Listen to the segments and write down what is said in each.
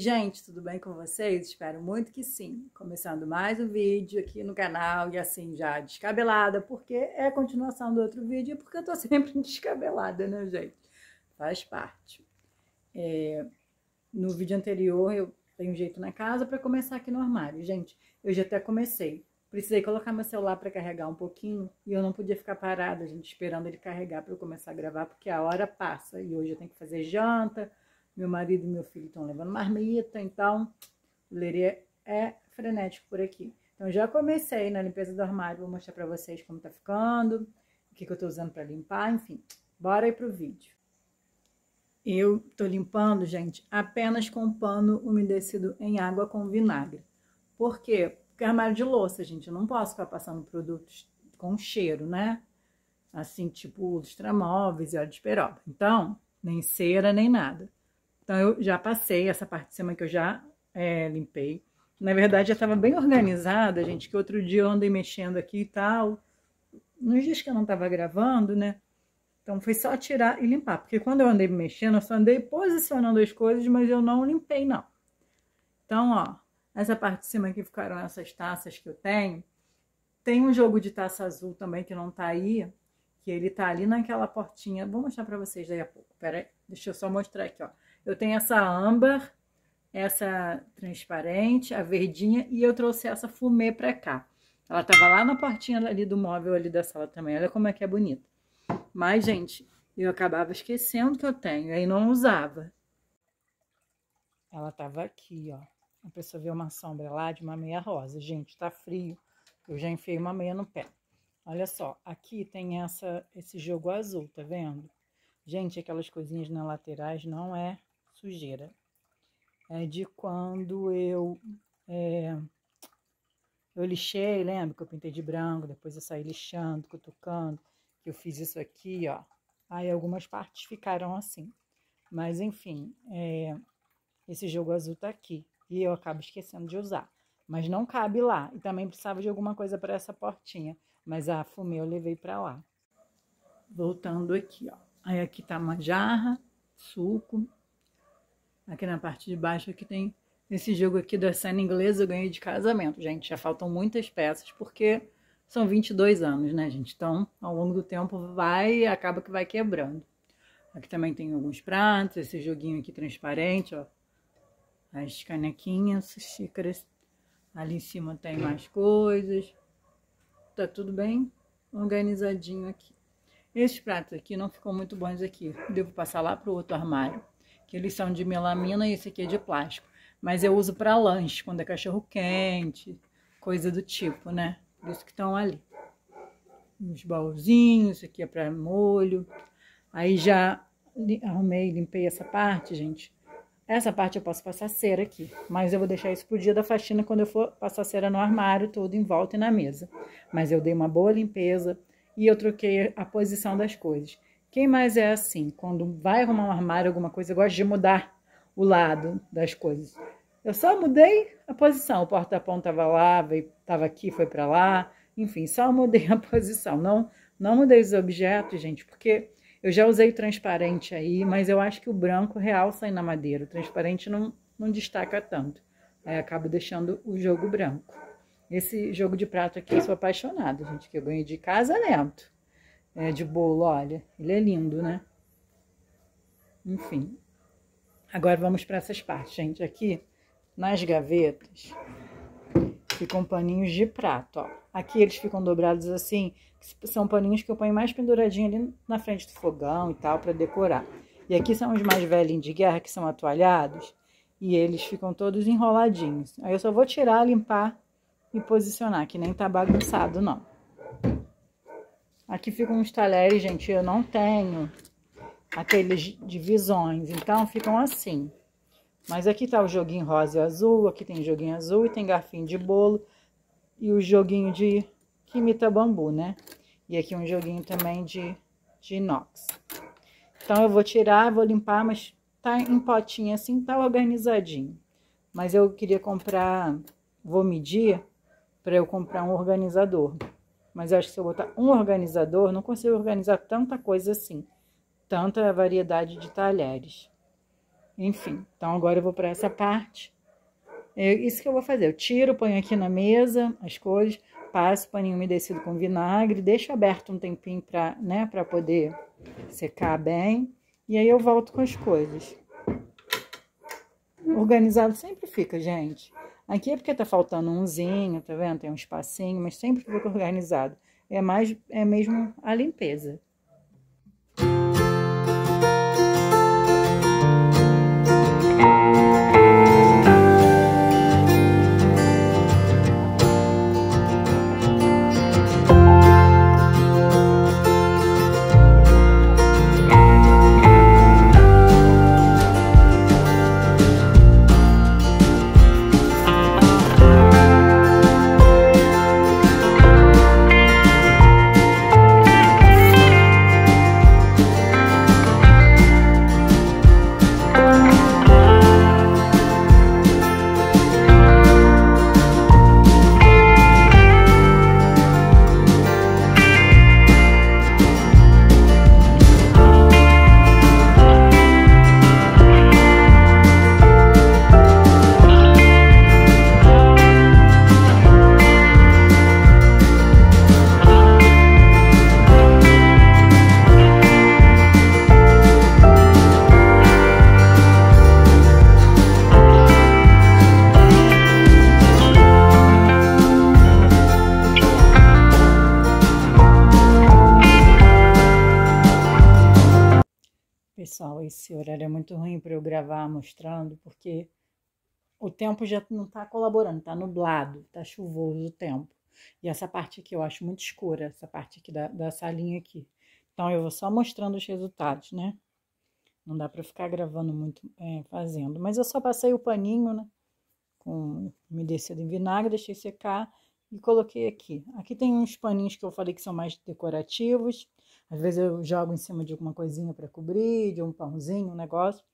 gente, tudo bem com vocês? Espero muito que sim. Começando mais um vídeo aqui no canal e assim já descabelada, porque é a continuação do outro vídeo, porque eu tô sempre descabelada, né, gente? Faz parte. É, no vídeo anterior eu tenho jeito na casa para começar aqui no armário. Gente, eu já até comecei. Precisei colocar meu celular para carregar um pouquinho e eu não podia ficar parada, gente, esperando ele carregar para eu começar a gravar, porque a hora passa e hoje eu tenho que fazer janta meu marido e meu filho estão levando marmita, então o lerê é frenético por aqui. Então já comecei na limpeza do armário, vou mostrar para vocês como tá ficando, o que, que eu tô usando para limpar, enfim. Bora aí pro vídeo. Eu tô limpando, gente, apenas com pano umedecido em água com vinagre. Por quê? Porque é armário de louça, gente, eu não posso ficar passando produtos com cheiro, né? Assim, tipo lustramóveis e óleo de peroba. Então, nem cera, nem nada. Então, eu já passei essa parte de cima que eu já é, limpei. Na verdade, já estava bem organizada, gente, que outro dia eu andei mexendo aqui e tal. Nos dias que eu não estava gravando, né? Então, foi só tirar e limpar. Porque quando eu andei mexendo, eu só andei posicionando as coisas, mas eu não limpei, não. Então, ó, essa parte de cima aqui ficaram essas taças que eu tenho. Tem um jogo de taça azul também que não tá aí, que ele tá ali naquela portinha. Vou mostrar pra vocês daí a pouco. Pera aí, deixa eu só mostrar aqui, ó. Eu tenho essa âmbar, essa transparente, a verdinha, e eu trouxe essa fumê pra cá. Ela tava lá na portinha ali do móvel ali da sala também. Olha como é que é bonita. Mas, gente, eu acabava esquecendo que eu tenho, aí não usava. Ela tava aqui, ó. A pessoa vê uma sombra lá de uma meia rosa. Gente, tá frio. Eu já enfiei uma meia no pé. Olha só, aqui tem essa, esse jogo azul, tá vendo? Gente, aquelas coisinhas nas laterais não é sujeira. É de quando eu é, eu lixei, lembra que eu pintei de branco, depois eu saí lixando, cutucando, que eu fiz isso aqui, ó. Aí algumas partes ficaram assim. Mas enfim, é, esse jogo azul tá aqui e eu acabo esquecendo de usar. Mas não cabe lá. E também precisava de alguma coisa para essa portinha. Mas a fumê eu levei para lá. Voltando aqui, ó. Aí aqui tá uma jarra, suco, Aqui na parte de baixo aqui tem esse jogo aqui da cena inglesa eu ganhei de casamento, gente. Já faltam muitas peças porque são 22 anos, né, gente? Então, ao longo do tempo vai acaba que vai quebrando. Aqui também tem alguns pratos, esse joguinho aqui transparente, ó. As canequinhas, xícaras. Ali em cima tem mais coisas. Tá tudo bem organizadinho aqui. Esses pratos aqui não ficam muito bons aqui. Devo passar lá pro outro armário que eles são de melamina e esse aqui é de plástico. Mas eu uso para lanche, quando é cachorro quente, coisa do tipo, né? Por isso que estão ali. Uns baúzinhos, isso aqui é para molho. Aí já arrumei, limpei essa parte, gente. Essa parte eu posso passar cera aqui, mas eu vou deixar isso pro dia da faxina quando eu for passar cera no armário todo em volta e na mesa. Mas eu dei uma boa limpeza e eu troquei a posição das coisas. Quem mais é assim? Quando vai arrumar um armário, alguma coisa, gosta de mudar o lado das coisas. Eu só mudei a posição. O porta-pão estava lá, estava aqui, foi para lá. Enfim, só mudei a posição. Não, não mudei os objetos, gente, porque eu já usei transparente aí, mas eu acho que o branco realça aí na madeira. O transparente não, não destaca tanto. Aí acabo deixando o jogo branco. Esse jogo de prato aqui eu sou apaixonada, gente, que eu ganhei de casamento é, de bolo, olha. Ele é lindo, né? Enfim. Agora vamos para essas partes, gente. Aqui, nas gavetas, ficam paninhos de prato, ó. Aqui eles ficam dobrados assim, são paninhos que eu ponho mais penduradinho ali na frente do fogão e tal, para decorar. E aqui são os mais velhinhos de guerra, que são atualhados, e eles ficam todos enroladinhos. Aí eu só vou tirar, limpar e posicionar, que nem tá bagunçado, não. Aqui ficam uns talheres, gente, eu não tenho aqueles divisões, então ficam assim. Mas aqui tá o joguinho rosa e azul, aqui tem joguinho azul e tem garfinho de bolo e o joguinho de que imita bambu, né? E aqui um joguinho também de, de inox. Então eu vou tirar, vou limpar, mas tá em potinho assim, tá organizadinho. Mas eu queria comprar, vou medir para eu comprar um organizador. Mas eu acho que se eu botar um organizador, não consigo organizar tanta coisa assim. Tanta variedade de talheres. Enfim, então agora eu vou para essa parte É isso que eu vou fazer. Eu tiro, ponho aqui na mesa as coisas, passo paninho umedecido com vinagre, deixo aberto um tempinho para né, poder secar bem. E aí eu volto com as coisas. Organizado sempre fica, gente. Aqui é porque tá faltando umzinho, tá vendo? Tem um espacinho, mas sempre fica organizado. É mais, é mesmo a limpeza. Esse horário é muito ruim para eu gravar mostrando, porque o tempo já não está colaborando, está nublado, está chuvoso o tempo. E essa parte aqui eu acho muito escura, essa parte aqui da, da salinha aqui. Então eu vou só mostrando os resultados, né? Não dá para ficar gravando muito, é, fazendo. Mas eu só passei o paninho, né? Com umedecido em vinagre, deixei secar e coloquei aqui. Aqui tem uns paninhos que eu falei que são mais decorativos. Às vezes eu jogo em cima de alguma coisinha para cobrir, de um pãozinho, um negócio.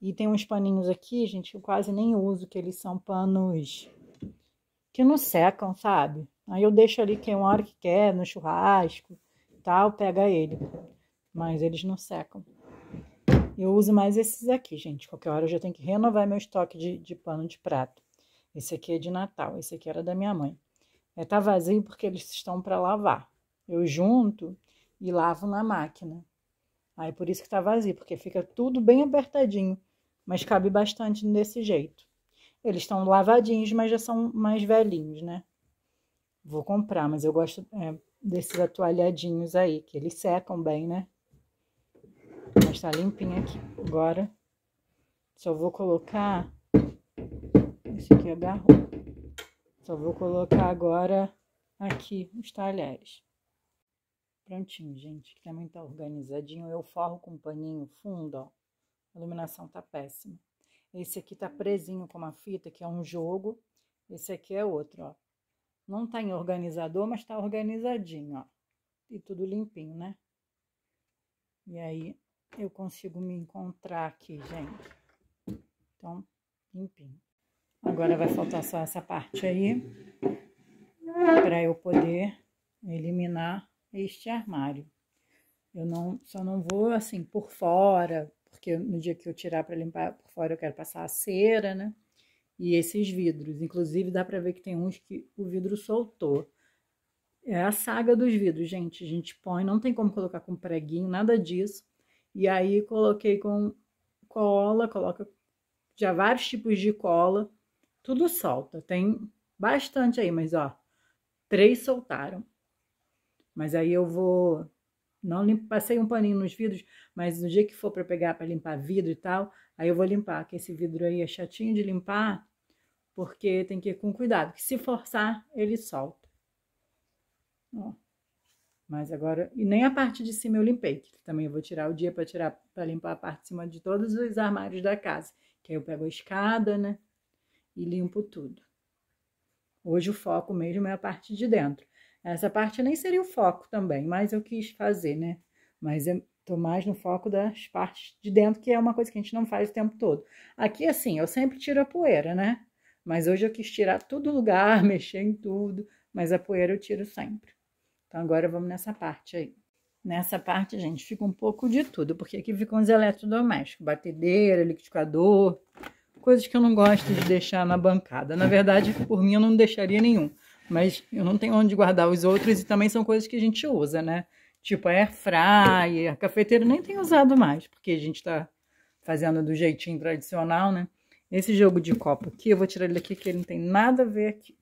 E tem uns paninhos aqui, gente, eu quase nem uso, que eles são panos que não secam, sabe? Aí eu deixo ali que uma hora que quer, no churrasco, tal, pega ele. Mas eles não secam. Eu uso mais esses aqui, gente. Qualquer hora eu já tenho que renovar meu estoque de, de pano de prato. Esse aqui é de Natal, esse aqui era da minha mãe. É, tá vazio porque eles estão para lavar. Eu junto e lavo na máquina. Aí por isso que tá vazio, porque fica tudo bem apertadinho, mas cabe bastante desse jeito. Eles estão lavadinhos, mas já são mais velhinhos, né? Vou comprar, mas eu gosto é, desses atualhadinhos aí, que eles secam bem, né? Mas tá limpinho aqui. Agora, só vou colocar... Esse aqui agarrou. Só vou colocar agora aqui os talheres. Prontinho, gente, que tá organizadinho. Eu forro com um paninho fundo, ó. A iluminação tá péssima. Esse aqui tá presinho com uma fita, que é um jogo. Esse aqui é outro, ó. Não tá em organizador, mas tá organizadinho, ó. E tudo limpinho, né? E aí, eu consigo me encontrar aqui, gente. Então, limpinho. Agora vai faltar só essa parte aí, para eu poder eliminar este armário. Eu não, só não vou assim por fora, porque no dia que eu tirar para limpar por fora eu quero passar a cera, né? E esses vidros, inclusive dá para ver que tem uns que o vidro soltou. É a saga dos vidros, gente. A gente põe, não tem como colocar com preguinho, nada disso. E aí coloquei com cola, coloca já vários tipos de cola, tudo solta. Tem bastante aí, mas ó, três soltaram. Mas aí eu vou. Não limpo, passei um paninho nos vidros, mas no dia que for para pegar para limpar vidro e tal, aí eu vou limpar, que esse vidro aí é chatinho de limpar, porque tem que ir com cuidado, que se forçar, ele solta. Ó. Mas agora, e nem a parte de cima eu limpei, que também eu vou tirar o dia para tirar para limpar a parte de cima de todos os armários da casa, que aí eu pego a escada, né? E limpo tudo. Hoje o foco mesmo é a parte de dentro. Essa parte nem seria o foco também, mas eu quis fazer, né? Mas eu tô mais no foco das partes de dentro, que é uma coisa que a gente não faz o tempo todo. Aqui, assim, eu sempre tiro a poeira, né? Mas hoje eu quis tirar tudo do lugar, mexer em tudo, mas a poeira eu tiro sempre. Então agora vamos nessa parte aí. Nessa parte, gente, fica um pouco de tudo, porque aqui ficam os eletrodomésticos, batedeira, liquidificador, coisas que eu não gosto de deixar na bancada. Na verdade, por mim, eu não deixaria nenhum. Mas eu não tenho onde guardar os outros e também são coisas que a gente usa, né? Tipo air fryer, cafeteira nem tem usado mais, porque a gente tá fazendo do jeitinho tradicional, né? Esse jogo de copo aqui, eu vou tirar ele daqui que ele não tem nada a ver aqui.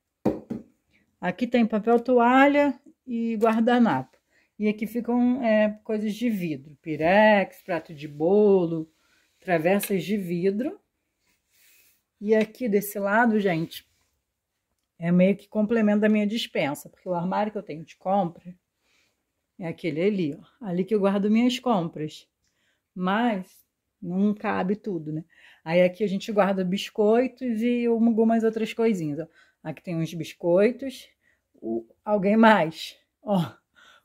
Aqui tem papel toalha e guardanapo. E aqui ficam é, coisas de vidro, pirex, prato de bolo, travessas de vidro. E aqui desse lado, gente, é meio que complemento da minha dispensa, porque o armário que eu tenho de compra é aquele ali, ó, ali que eu guardo minhas compras. Mas não cabe tudo, né? Aí aqui a gente guarda biscoitos e algumas outras coisinhas, ó. Aqui tem uns biscoitos, o, alguém mais, ó,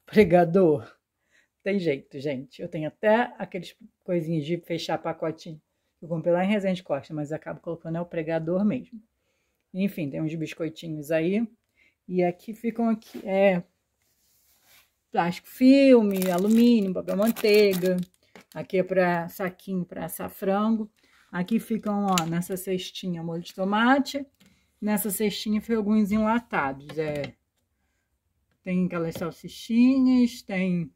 pregador. Tem jeito, gente. Eu tenho até aqueles coisinhas de fechar pacotinho. Eu comprei lá em Resende Costa, mas acabo colocando é o pregador mesmo. Enfim, tem uns biscoitinhos aí. E aqui ficam aqui, é, plástico filme, alumínio, papel manteiga. Aqui é para saquinho para assar frango. Aqui ficam, ó, nessa cestinha molho de tomate. Nessa cestinha ficam alguns enlatados. É, tem aquelas salsichinhas, tem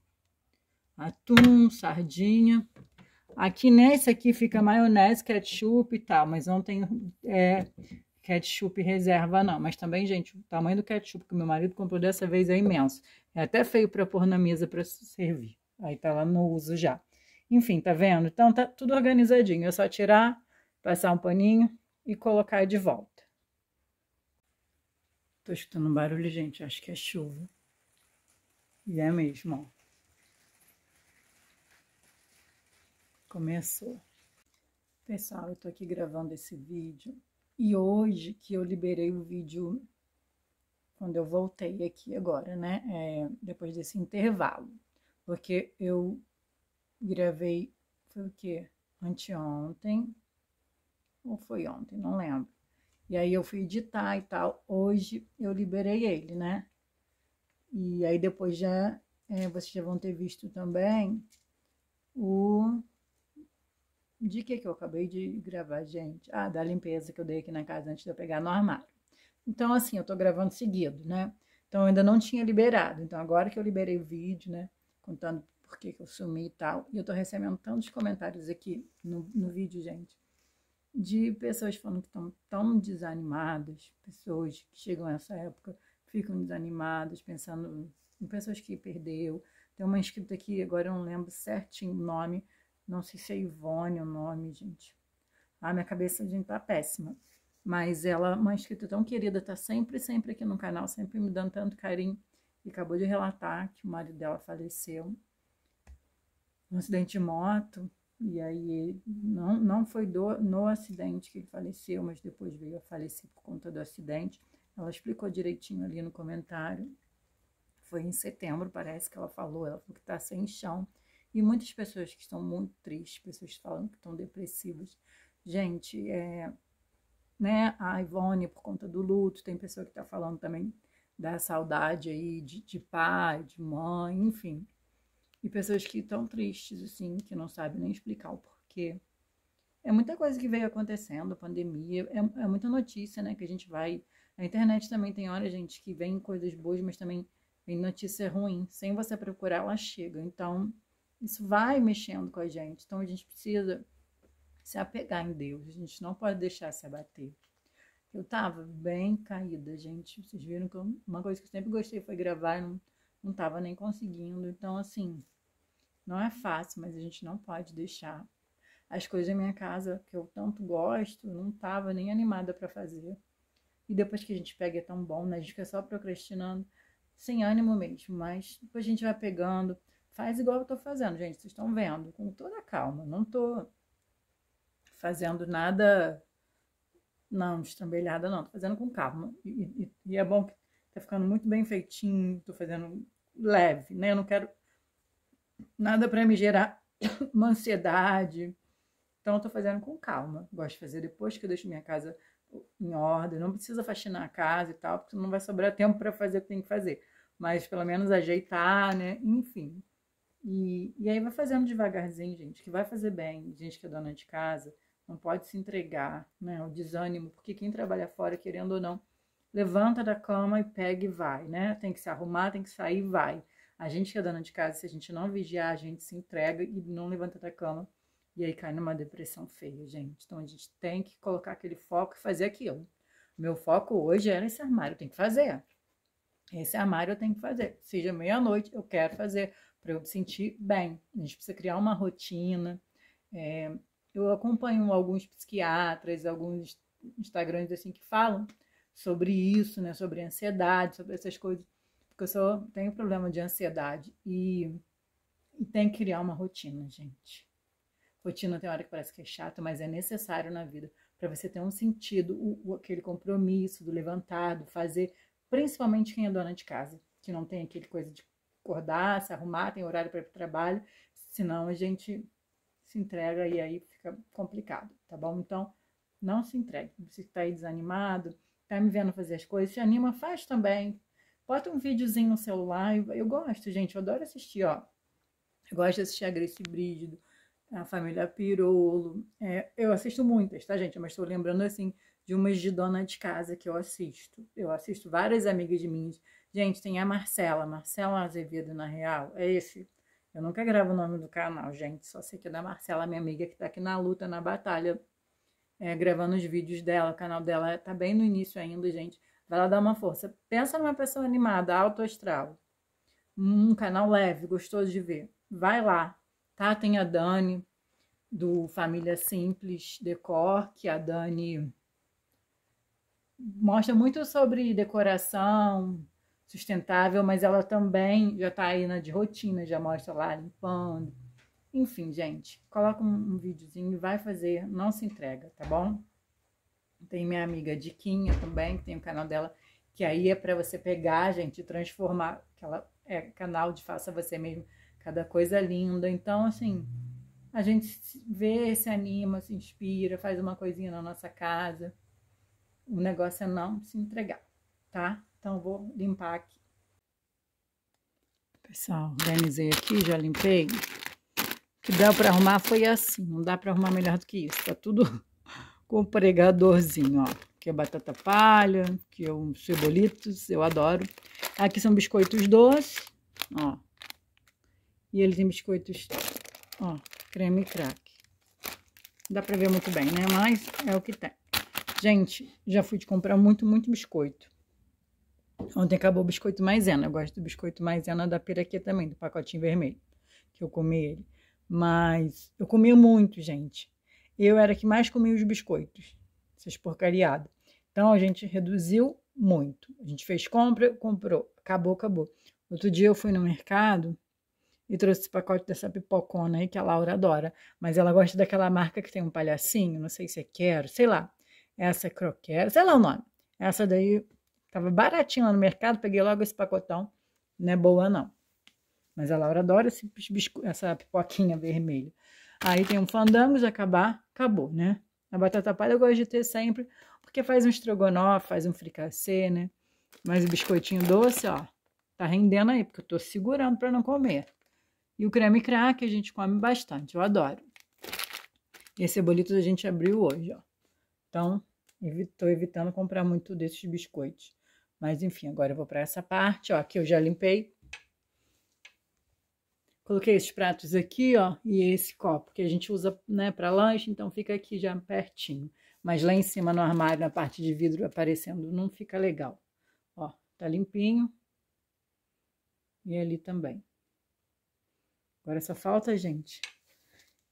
atum, sardinha. Aqui nesse aqui fica maionese, ketchup e tal, mas não tem é, ketchup reserva não. Mas também, gente, o tamanho do ketchup que meu marido comprou dessa vez é imenso. É até feio para pôr na mesa para servir. Aí tá lá no uso já. Enfim, tá vendo? Então tá tudo organizadinho. É só tirar, passar um paninho e colocar de volta. Tô escutando um barulho, gente. Acho que é chuva. E é mesmo, ó. Começou. Pessoal, eu tô aqui gravando esse vídeo e hoje que eu liberei o vídeo quando eu voltei aqui agora, né? É, depois desse intervalo. Porque eu gravei, foi o quê? Anteontem, ou foi ontem, não lembro. E aí eu fui editar e tal. Hoje eu liberei ele, né? E aí depois já, é, vocês já vão ter visto também o de que que eu acabei de gravar, gente? Ah, da limpeza que eu dei aqui na casa antes de eu pegar no armário. Então, assim, eu tô gravando seguido, né? Então, eu ainda não tinha liberado. Então, agora que eu liberei o vídeo, né? Contando por que, que eu sumi e tal. E eu tô recebendo tantos comentários aqui no, no vídeo, gente. De pessoas falando que estão tão desanimadas. Pessoas que chegam nessa época, ficam desanimadas, pensando em pessoas que perdeu. Tem uma inscrita aqui, agora eu não lembro certinho o nome não sei se é Ivone o nome, gente. Ah, minha cabeça, gente, tá péssima. Mas ela, uma inscrita tão querida, tá sempre, sempre aqui no canal, sempre me dando tanto carinho. E acabou de relatar que o marido dela faleceu um acidente de moto. E aí, não, não foi do, no acidente que ele faleceu, mas depois veio a falecer por conta do acidente. Ela explicou direitinho ali no comentário. Foi em setembro, parece que ela falou. Ela falou que tá sem chão e muitas pessoas que estão muito tristes, pessoas falando que estão depressivas. Gente, é, né, a Ivone, por conta do luto, tem pessoa que está falando também da saudade aí de, de pai, de mãe, enfim. E pessoas que estão tristes, assim, que não sabem nem explicar o porquê. É muita coisa que veio acontecendo, pandemia, é, é muita notícia, né, que a gente vai... A internet também tem hora, gente, que vem coisas boas, mas também vem notícia ruim. Sem você procurar, ela chega. Então, isso vai mexendo com a gente. Então a gente precisa se apegar em Deus. A gente não pode deixar se abater. Eu tava bem caída, gente. Vocês viram que eu, uma coisa que eu sempre gostei foi gravar não, não tava nem conseguindo. Então, assim, não é fácil, mas a gente não pode deixar. As coisas da minha casa que eu tanto gosto, não tava nem animada para fazer. E depois que a gente pega é tão bom, né? A gente fica só procrastinando, sem ânimo mesmo. Mas depois a gente vai pegando. Faz igual eu tô fazendo, gente. Vocês estão vendo, com toda calma. Não tô fazendo nada, não, estrambelhada, não. Tô fazendo com calma. E, e, e, é bom que tá ficando muito bem feitinho. Tô fazendo leve, né? Eu não quero nada para me gerar uma ansiedade. Então, eu tô fazendo com calma. Gosto de fazer depois que eu deixo minha casa em ordem. Não precisa faxinar a casa e tal, porque não vai sobrar tempo para fazer o que tem que fazer. Mas pelo menos ajeitar, né? Enfim. E, e aí vai fazendo devagarzinho, gente, que vai fazer bem. Gente que é dona de casa, não pode se entregar, né? O desânimo, porque quem trabalha fora, querendo ou não, levanta da cama e pega e vai, né? Tem que se arrumar, tem que sair e vai. A gente que é dona de casa, se a gente não vigiar, a gente se entrega e não levanta da cama. E aí cai numa depressão feia, gente. Então a gente tem que colocar aquele foco e fazer aquilo. Meu foco hoje era esse armário, tem que fazer. Esse armário eu tenho que fazer. Seja meia-noite, eu quero fazer para eu me sentir bem. A gente precisa criar uma rotina. É, eu acompanho alguns psiquiatras, alguns Instagrams assim que falam sobre isso, né? Sobre ansiedade, sobre essas coisas. Porque eu só tenho problema de ansiedade e, e tem que criar uma rotina, gente. Rotina tem hora que parece que é chato, mas é necessário na vida para você ter um sentido, o, o, aquele compromisso do levantar, do fazer, principalmente quem é dona de casa, que não tem aquele coisa de acordar, se arrumar, tem horário para ir para o trabalho, senão a gente se entrega e aí fica complicado, tá bom? Então, não se entregue. Você está aí desanimado, tá me vendo fazer as coisas, se anima, faz também. Bota um videozinho no celular. Eu gosto, gente, eu adoro assistir, ó. Eu gosto de assistir a Grace Brígido, a família Pirolo. É, eu assisto muitas, tá, gente? Mas estou lembrando, assim, de umas de dona de casa que eu assisto. Eu assisto várias amigas de mim. Gente, tem a Marcela, Marcela Azevedo, na real. É esse. Eu nunca gravo o nome do canal, gente. Só sei que é da Marcela, minha amiga, que tá aqui na luta, na batalha, é, gravando os vídeos dela. O canal dela tá bem no início ainda, gente. Vai lá dar uma força. Pensa numa pessoa animada, alto astral. Um canal leve, gostoso de ver. Vai lá, tá? Tem a Dani, do Família Simples Decor, que a Dani mostra muito sobre decoração sustentável, mas ela também já tá aí na de rotina, já mostra lá limpando. Enfim, gente, coloca um, um videozinho e vai fazer, não se entrega, tá bom? Tem minha amiga Diquinha também, que tem o canal dela, que aí é para você pegar, gente, transformar, que ela é canal de faça você mesmo, cada coisa linda. Então, assim, a gente vê, se anima, se inspira, faz uma coisinha na nossa casa. O negócio é não se entregar, tá? Então, vou limpar aqui. Pessoal, organizei aqui, já limpei. O que deu para arrumar foi assim, não dá para arrumar melhor do que isso. Tá tudo com pregadorzinho, ó. Aqui é batata palha, aqui é um cebolitos, eu adoro. Aqui são biscoitos doces, ó. E ele tem biscoitos, ó, creme crack. Dá pra ver muito bem, né? Mas é o que tem. Gente, já fui de comprar muito, muito biscoito. Ontem acabou o biscoito maisena. Eu gosto do biscoito maisena da Piraquê também, do pacotinho vermelho. Que eu comi ele. Mas eu comia muito, gente. Eu era que mais comia os biscoitos. Essas porcariadas. Então a gente reduziu muito. A gente fez compra, comprou. Acabou, acabou. Outro dia eu fui no mercado e trouxe esse pacote dessa pipocona aí que a Laura adora. Mas ela gosta daquela marca que tem um palhacinho, não sei se é quero, sei lá. Essa é croquera, sei lá o nome. Essa daí tava baratinho lá no mercado, peguei logo esse pacotão. Não é boa, não. Mas a Laura adora esse bisco... essa pipoquinha vermelha. Aí tem um fandango, de acabar, acabou, né? A batata palha eu gosto de ter sempre, porque faz um estrogonofe, faz um fricassê, né? Mas o biscoitinho doce, ó, tá rendendo aí, porque eu tô segurando para não comer. E o creme crack a gente come bastante, eu adoro. E esse bolito a gente abriu hoje, ó. Então, estou evitando comprar muito desses biscoitos. Mas enfim, agora eu vou para essa parte, ó, que eu já limpei. Coloquei esses pratos aqui, ó, e esse copo que a gente usa, né, para lanche, então fica aqui já pertinho. Mas lá em cima no armário, na parte de vidro aparecendo, não fica legal. Ó, tá limpinho. E ali também. Agora só falta, gente,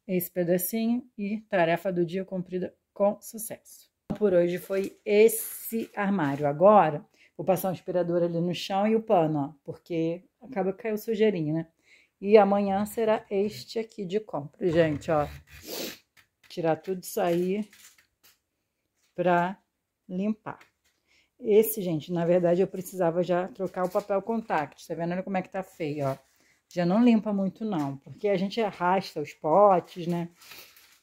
esse pedacinho e tarefa do dia cumprida com sucesso. Por hoje foi esse armário. Agora, vou passar um aspirador ali no chão e o pano, ó, porque acaba que caiu sujeirinho, né? E amanhã será este aqui de compra, gente, ó. Tirar tudo isso aí pra limpar. Esse, gente, na verdade, eu precisava já trocar o papel contact. Tá vendo? Olha como é que tá feio, ó já não limpa muito não, porque a gente arrasta os potes, né?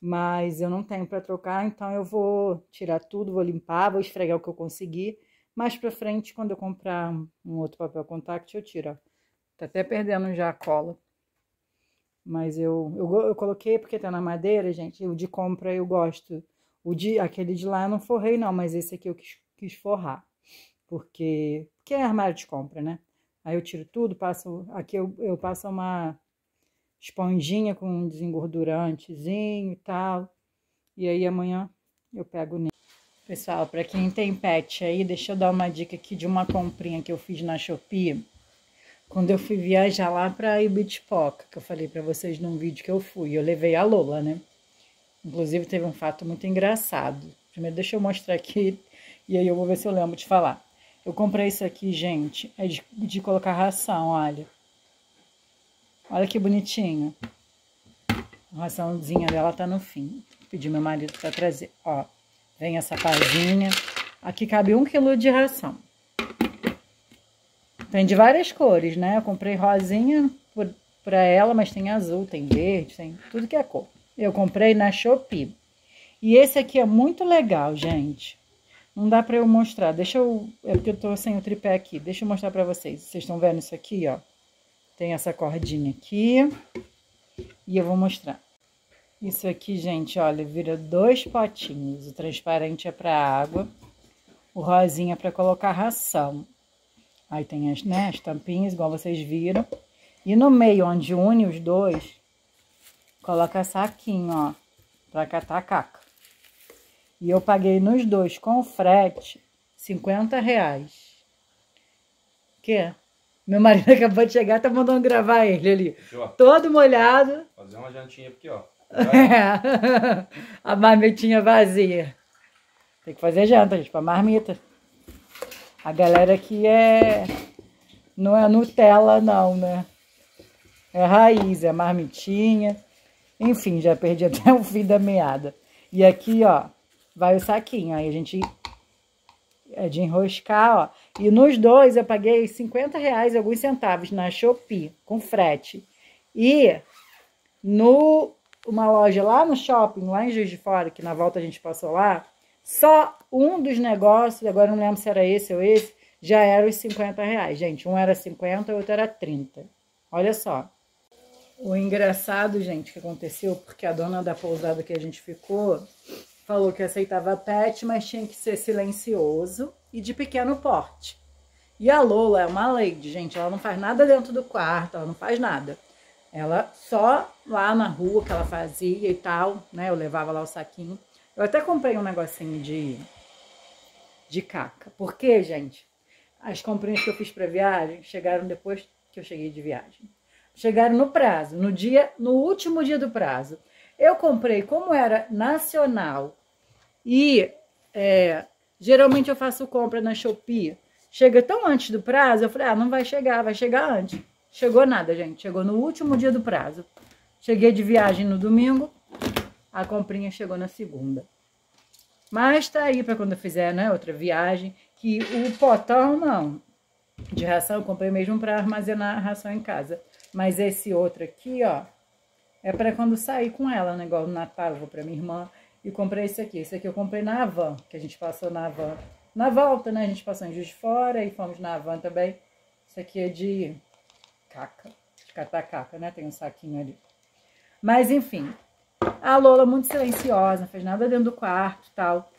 Mas eu não tenho para trocar, então eu vou tirar tudo, vou limpar, vou esfregar o que eu conseguir. Mais para frente, quando eu comprar um outro papel contact, eu tiro, ó. Tá até perdendo já a cola. Mas eu, eu, eu coloquei porque tá na madeira, gente. O de compra eu gosto. O de, aquele de lá eu não forrei, não, mas esse aqui eu quis, quis forrar. Porque, porque é armário de compra, né? Aí eu tiro tudo, passo. Aqui eu, eu passo uma esponjinha com um desengordurantezinho e tal. E aí amanhã eu pego nele. Pessoal, para quem tem pet aí, deixa eu dar uma dica aqui de uma comprinha que eu fiz na Shopee quando eu fui viajar lá para Ibitipoca, que eu falei para vocês num vídeo que eu fui, eu levei a Lola, né? Inclusive teve um fato muito engraçado. Primeiro deixa eu mostrar aqui e aí eu vou ver se eu lembro de falar. Eu comprei isso aqui, gente, é de, de colocar ração, olha. Olha que bonitinho. A raçãozinha dela tá no fim. Pedi meu marido para trazer, ó. Vem essa pazinha. Aqui cabe um quilo de ração. Tem de várias cores, né? Eu comprei rosinha para ela, mas tem azul, tem verde, tem tudo que é cor. Eu comprei na Shopee. E esse aqui é muito legal, gente. Não dá para eu mostrar. Deixa eu... É porque eu tô sem o tripé aqui. Deixa eu mostrar para vocês. Vocês estão vendo isso aqui, ó? Tem essa cordinha aqui. E eu vou mostrar. Isso aqui, gente, olha, vira dois potinhos. O transparente é para água. O rosinha é para colocar ração. Aí tem as, né, as tampinhas, igual vocês viram. E no meio, onde une os dois, coloca saquinho, ó, pra catar caca. E eu paguei nos dois, com frete, 50 reais. Que? Meu marido acabou de chegar, tá mandando gravar ele ali. Aqui, todo molhado. Fazer uma jantinha aqui, ó. É. A marmitinha vazia. Tem que fazer janta, gente, pra marmita. A galera aqui é. Não é Nutella, não, né? É raiz, é marmitinha. Enfim, já perdi até o fim da meada. E aqui, ó, vai o saquinho. Aí a gente é de enroscar, ó. E nos dois eu paguei 50 reais e alguns centavos na Shopee, com frete. E no uma loja lá no shopping, lá em Juiz de Fora, que na volta a gente passou lá, só um dos negócios, agora não lembro se era esse ou esse, já era os 50 reais. Gente, um era 50, o outro era 30. Olha só. O engraçado, gente, que aconteceu, porque a dona da pousada que a gente ficou falou que aceitava pet, mas tinha que ser silencioso e de pequeno porte. E a Lola é uma lady, gente, ela não faz nada dentro do quarto, ela não faz nada. Ela só lá na rua que ela fazia e tal, né? Eu levava lá o saquinho. Eu até comprei um negocinho de, de caca. Porque, gente, as comprinhas que eu fiz para viagem chegaram depois que eu cheguei de viagem. Chegaram no prazo, no dia, no último dia do prazo. Eu comprei, como era nacional e é, geralmente eu faço compra na Shopee, chega tão antes do prazo, eu falei, ah, não vai chegar, vai chegar antes. Chegou nada, gente, chegou no último dia do prazo. Cheguei de viagem no domingo, a comprinha chegou na segunda. Mas tá aí para quando eu fizer, né, outra viagem, que o potão não. De ração eu comprei mesmo para armazenar a ração em casa. Mas esse outro aqui, ó, é para quando sair com ela, né, igual no Natal, eu vou para minha irmã e comprei esse aqui. Esse aqui eu comprei na Avan, que a gente passou na Avan. Na volta, né, a gente passou em Juiz de Fora e fomos na Avan também. Esse aqui é de caca, de catar caca, né, tem um saquinho ali. Mas enfim, a Lola muito silenciosa, não fez nada dentro do quarto tal.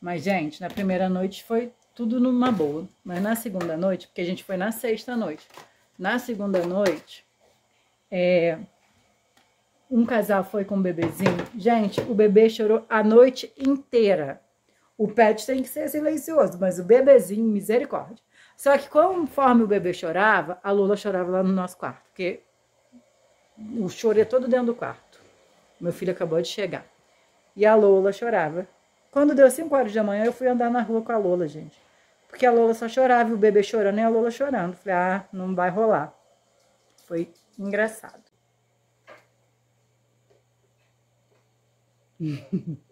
Mas, gente, na primeira noite foi tudo numa boa. Mas na segunda noite, porque a gente foi na sexta noite. Na segunda noite, é, um casal foi com um bebezinho. Gente, o bebê chorou a noite inteira. O pet tem que ser silencioso, mas o bebezinho, misericórdia. Só que conforme o bebê chorava, a Lula chorava lá no nosso quarto, porque o choro é todo dentro do quarto. Meu filho acabou de chegar. E a Lola chorava. Quando deu 5 horas da manhã, eu fui andar na rua com a Lola, gente. Porque a Lola só chorava, o bebê chorando e a Lola chorando. Falei, ah, não vai rolar. Foi engraçado.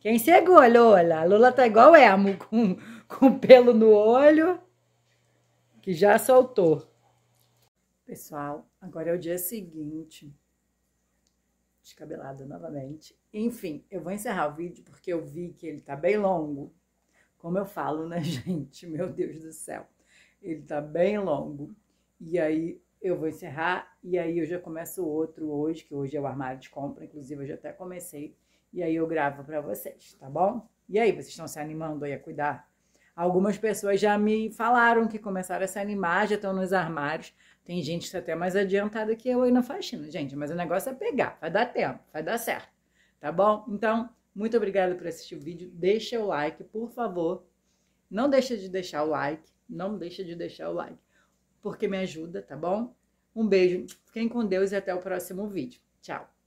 Quem chegou, Lola? A Lola tá igual Emo, com, com pelo no olho, que já soltou. Pessoal, agora é o dia seguinte descabelada novamente. Enfim, eu vou encerrar o vídeo porque eu vi que ele tá bem longo. Como eu falo, né, gente? Meu Deus do céu. Ele tá bem longo. E aí eu vou encerrar E aí eu já começo outro hoje, que hoje é o armário de compra, inclusive eu já até comecei. E aí eu gravo para vocês, tá bom? E aí, vocês estão se animando aí a cuidar? Algumas pessoas já me falaram que começaram a se animar, já estão nos armários. Tem gente que está até mais adiantada que eu aí na faxina, gente. Mas o negócio é pegar, vai dar tempo, vai dar certo, tá bom? Então, muito obrigada por assistir o vídeo. Deixa o like, por favor. Não deixa de deixar o like, não deixa de deixar o like, porque me ajuda, tá bom? Um beijo, fiquem com Deus e até o próximo vídeo. Tchau!